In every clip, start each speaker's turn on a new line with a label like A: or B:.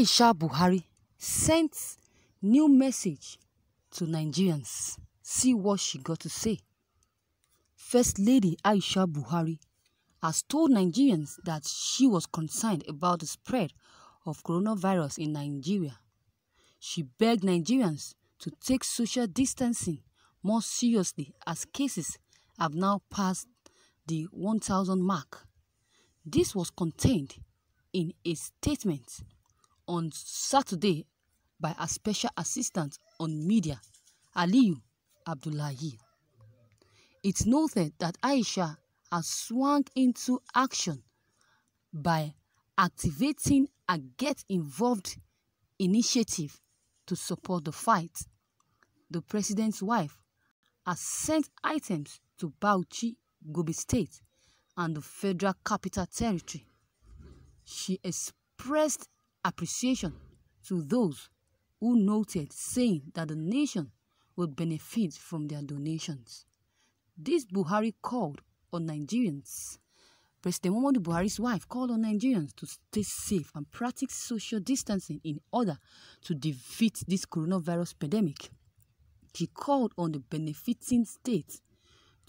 A: Aisha Buhari sent new message to Nigerians. See what she got to say. First Lady Aisha Buhari has told Nigerians that she was concerned about the spread of coronavirus in Nigeria. She begged Nigerians to take social distancing more seriously as cases have now passed the 1,000 mark. This was contained in a statement on Saturday by a special assistant on media, Aliyu Abdullahi. It's noted that Aisha has swung into action by activating a Get Involved initiative to support the fight. The president's wife has sent items to Bauchi, Gombe State, and the Federal Capital Territory. She expressed appreciation to those who noted, saying that the nation would benefit from their donations. This Buhari called on Nigerians. President Muhammadu Buhari's wife called on Nigerians to stay safe and practice social distancing in order to defeat this coronavirus pandemic. She called on the benefiting states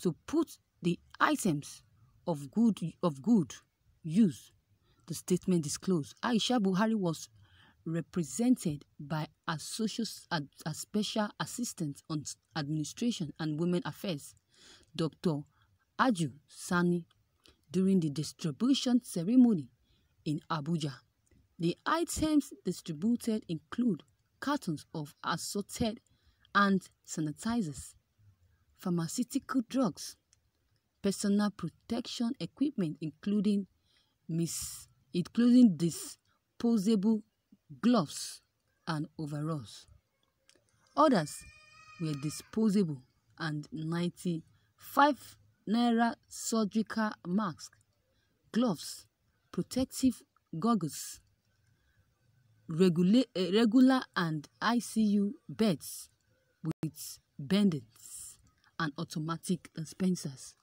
A: to put the items of good of good use. The statement disclosed Aisha Buhari was represented by a social a, a special assistant on administration and women affairs, Dr. Hajo Sani, during the distribution ceremony in Abuja. The items distributed include cartons of assorted and sanitizers, pharmaceutical drugs, personal protection equipment including mis including disposable gloves and overalls. Others were disposable N95 naira surgical masks, gloves, protective goggles, uh, regular and ICU beds with bendings and automatic dispensers.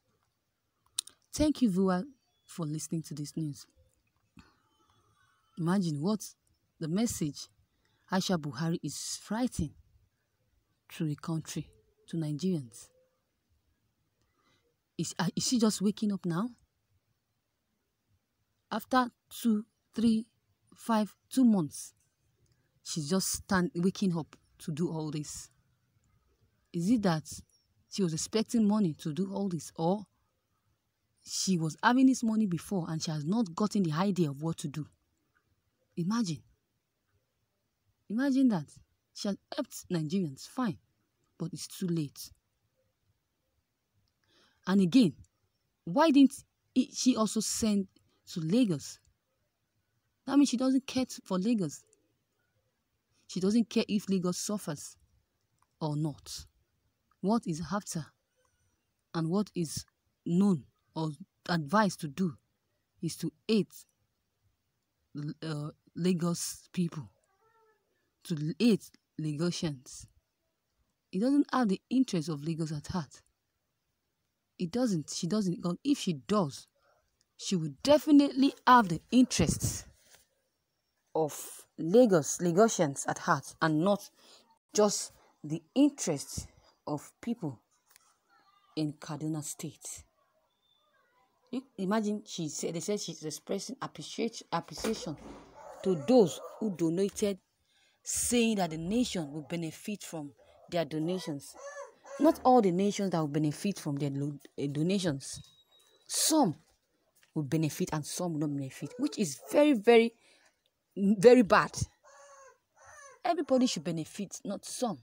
A: Thank you, viewer, for listening to this news. Imagine what the message Aisha Buhari is writing through the country to Nigerians. Is, uh, is she just waking up now? After two, three, five, two months, she's just stand, waking up to do all this. Is it that she was expecting money to do all this or she was having this money before and she has not gotten the idea of what to do? Imagine. Imagine that. She has helped Nigerians, fine, but it's too late. And again, why didn't she also send to Lagos? That means she doesn't care for Lagos. She doesn't care if Lagos suffers or not. What is after and what is known or advised to do is to aid uh, Lagos people, to aid Lagosians. It doesn't have the interest of Lagos at heart. It doesn't. She doesn't. If she does, she would definitely have the interests of Lagos, Lagosians at heart, and not just the interests of people in Kaduna State. You imagine she said they said she's expressing appreciation to those who donated, saying that the nation will benefit from their donations. Not all the nations that will benefit from their eh, donations. Some will benefit and some will not benefit, which is very, very, very bad. Everybody should benefit, not some.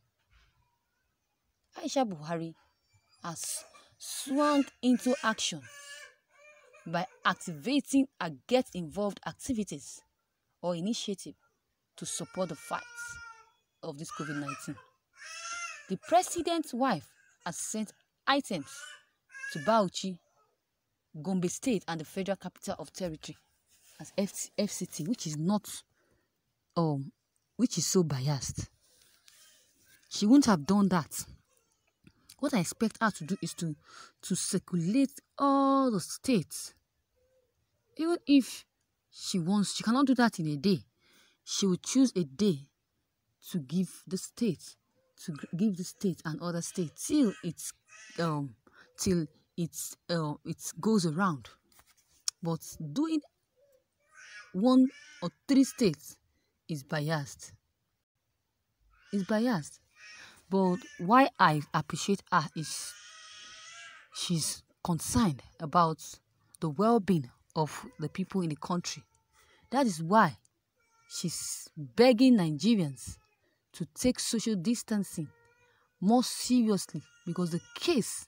A: Aisha Buhari has swung into action by activating a get involved activities or initiative to support the fight of this COVID 19. The president's wife has sent items to Bauchi, Gombe State, and the Federal Capital of Territory as FCT, which is not, um, which is so biased. She wouldn't have done that. What I expect her to do is to to circulate all the states. Even if she wants, she cannot do that in a day. she will choose a day to give the state, to give the state and other states till it's um till it's uh, it goes around. But doing one or three states is biased. Is biased. But why I appreciate her is she's concerned about the well-being of the people in the country. That is why she's begging Nigerians to take social distancing more seriously because the case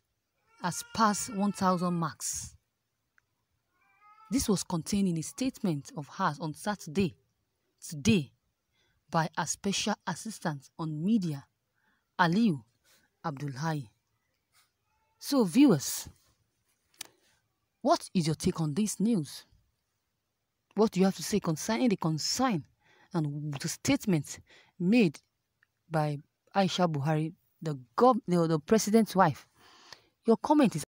A: has passed 1,000 marks. This was contained in a statement of hers on Saturday, today, by a special assistant on media, Aliyu Abdullahi. So, viewers, what is your take on this news? What do you have to say concerning the consign and the statement made by Aisha Buhari, the, gov- the, the president's wife? Your comment is